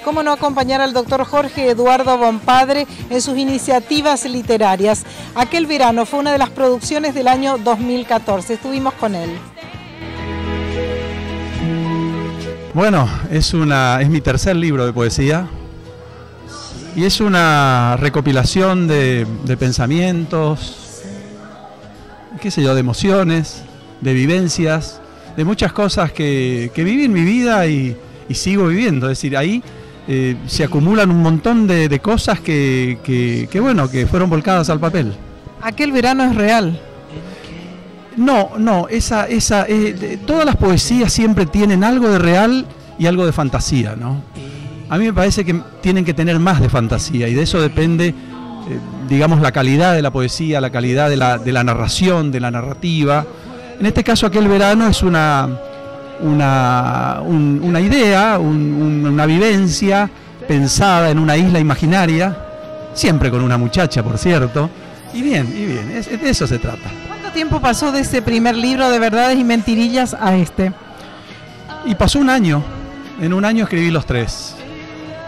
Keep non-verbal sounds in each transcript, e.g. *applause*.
cómo no acompañar al doctor Jorge Eduardo Bonpadre en sus iniciativas literarias. Aquel verano fue una de las producciones del año 2014. Estuvimos con él. Bueno, es, una, es mi tercer libro de poesía y es una recopilación de, pensamientos, qué sé yo, de emociones, de vivencias, de muchas cosas que, viví en mi vida y, sigo viviendo. Es decir, ahí eh, se acumulan un montón de, cosas que, bueno, que fueron volcadas al papel. Aquel verano es real. No, no, esa, esa, eh, todas las poesías siempre tienen algo de real y algo de fantasía, ¿no? A mí me parece que tienen que tener más de fantasía y de eso depende, eh, digamos, la calidad de la poesía, la calidad de la, de la narración, de la narrativa. En este caso, aquel verano es una, una, una idea, una vivencia pensada en una isla imaginaria, siempre con una muchacha, por cierto. Y bien, y bien, de eso se trata tiempo pasó de ese primer libro de verdades y mentirillas a este? Y pasó un año. En un año escribí los tres.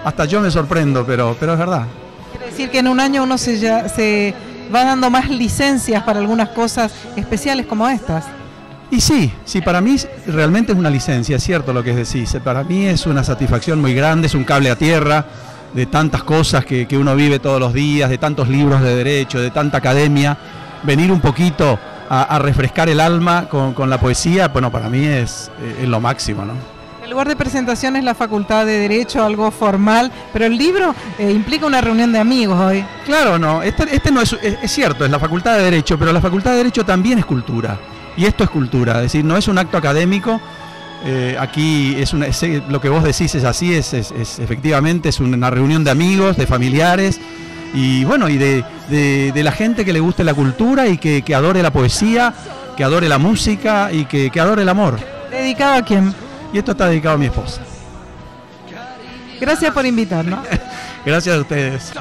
Hasta yo me sorprendo, pero, pero es verdad. Quiere decir que en un año uno se, ya, se va dando más licencias para algunas cosas especiales como estas. Y sí, sí, para mí realmente es una licencia, es cierto lo que decís. Para mí es una satisfacción muy grande, es un cable a tierra de tantas cosas que, que uno vive todos los días, de tantos libros de derecho, de tanta academia. Venir un poquito a, refrescar el alma con, la poesía, bueno, para mí es, eh, lo máximo, ¿no? El lugar de presentación es la Facultad de Derecho, algo formal, pero el libro eh, implica una reunión de amigos hoy. Claro, no, este, este no es, es, cierto, es la Facultad de Derecho, pero la Facultad de Derecho también es cultura, y esto es cultura, es decir, no es un acto académico, eh, aquí es, una, lo que vos decís es así, es, es, efectivamente es una reunión de amigos, de familiares, y bueno, y de, la gente que le guste la cultura y que, adore la poesía, que adore la música y que, que adore el amor. ¿Dedicado a quién? Y esto está dedicado a mi esposa. Gracias por invitarnos. *laughs* Gracias a ustedes.